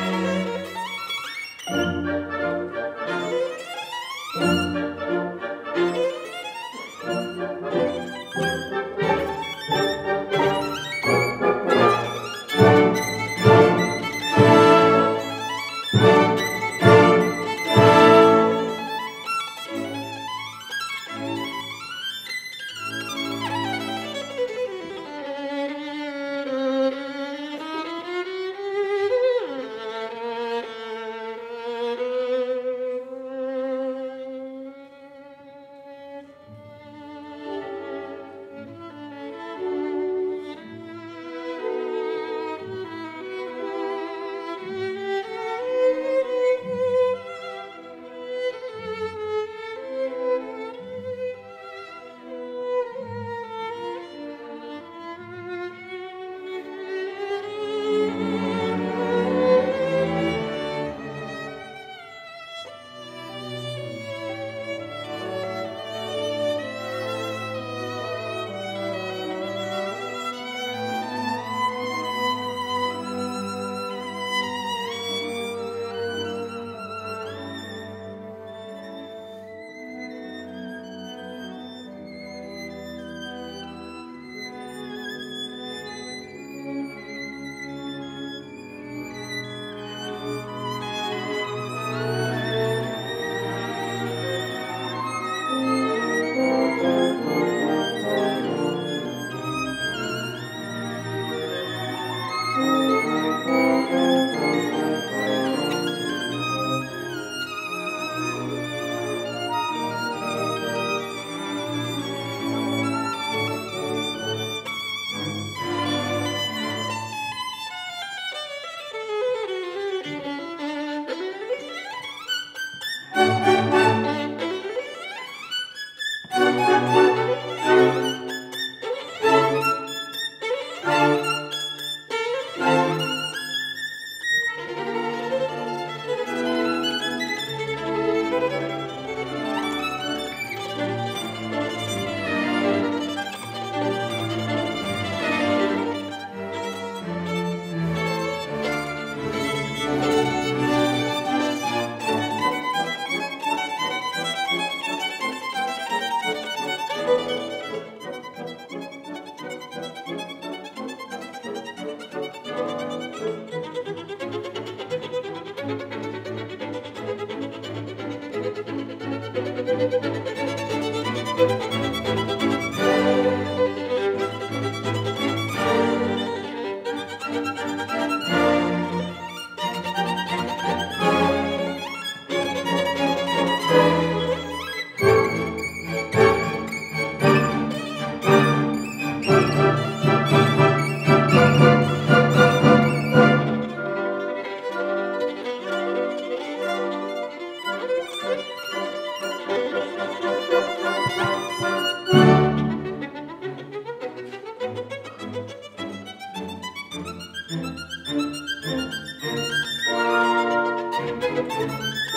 Bye. Thank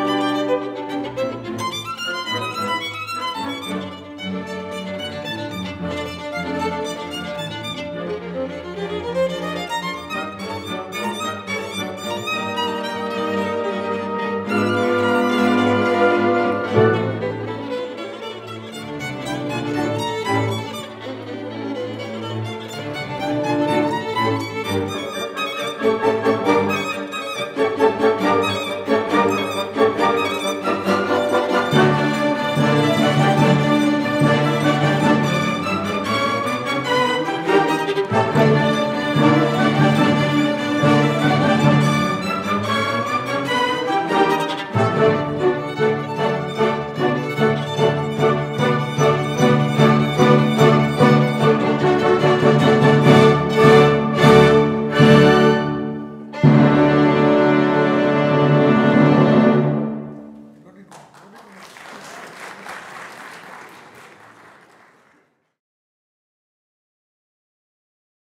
you.